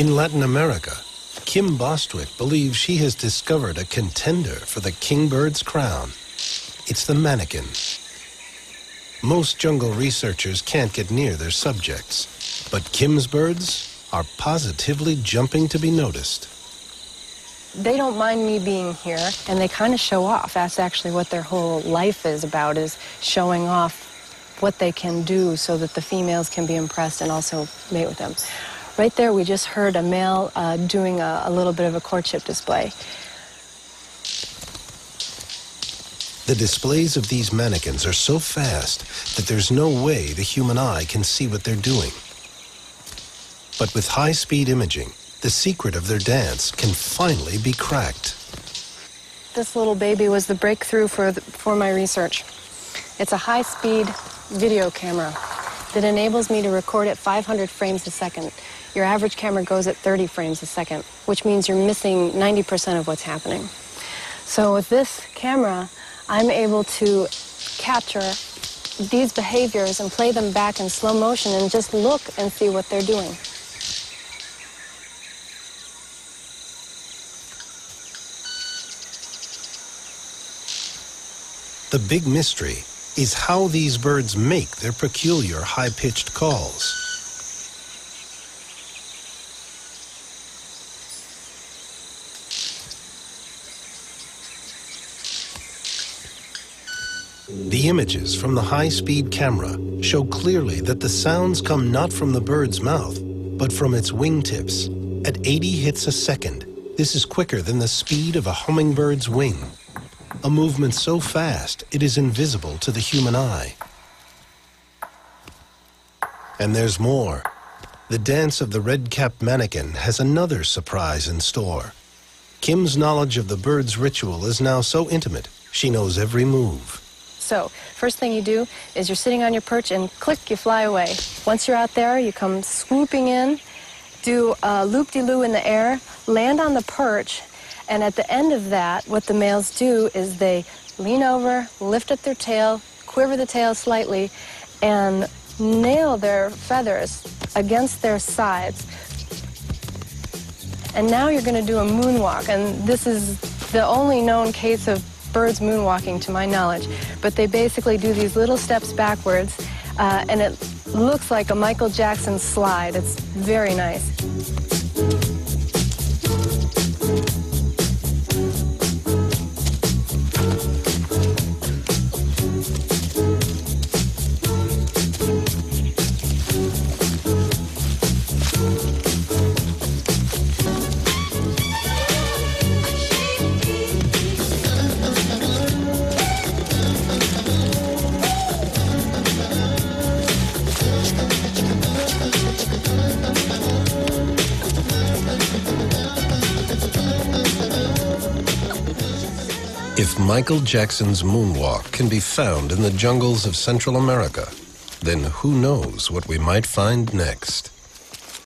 In Latin America, Kim Bostwick believes she has discovered a contender for the kingbird's crown. It's the manakin. Most jungle researchers can't get near their subjects, but Kim's birds are positively jumping to be noticed. They don't mind me being here, and they kind of show off. That's actually what their whole life is about, is showing off what they can do so that the females can be impressed and also mate with them. Right there, we just heard a male uh, doing a, a little bit of a courtship display. The displays of these manakins are so fast that there's no way the human eye can see what they're doing. But with high-speed imaging, the secret of their dance can finally be cracked. This little baby was the breakthrough for, the, for my research. It's a high-speed video camera that enables me to record at 500 frames a second. Your average camera goes at 30 frames a second, which means you're missing 90% of what's happening. So with this camera, I'm able to capture these behaviors and play them back in slow motion and just look and see what they're doing. The big mystery is how these birds make their peculiar high-pitched calls. The images from the high-speed camera show clearly that the sounds come not from the bird's mouth, but from its wingtips. At 80 hits a second, this is quicker than the speed of a hummingbird's wing. A movement so fast it is invisible to the human eye. And there's more. The dance of the red-capped manakin has another surprise in store. Kim's knowledge of the bird's ritual is now so intimate, she knows every move. So, first thing you do is you're sitting on your perch and click, you fly away. Once you're out there, you come swooping in, do a loop-de-loo in the air, land on the perch, and at the end of that, what the males do is they lean over, lift up their tail, quiver the tail slightly, and nail their feathers against their sides. And now you're going to do a moonwalk, and this is the only known case of birds moonwalking to my knowledge, but they basically do these little steps backwards, uh, and it looks like a Michael Jackson slide. It's very nice. If Michael Jackson's moonwalk can be found in the jungles of Central America, then who knows what we might find next?